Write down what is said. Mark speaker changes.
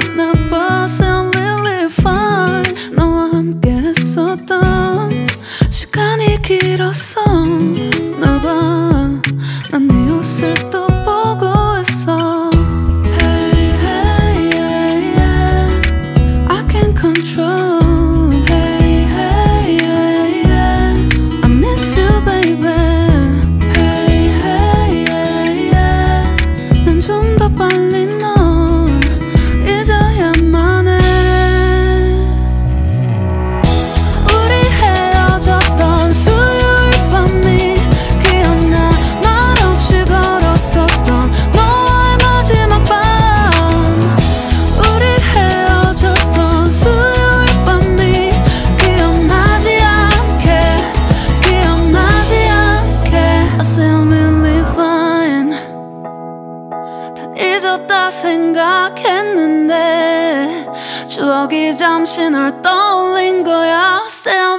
Speaker 1: number 생각했는데 추억이 잠시 널 떠올린 거야. S e l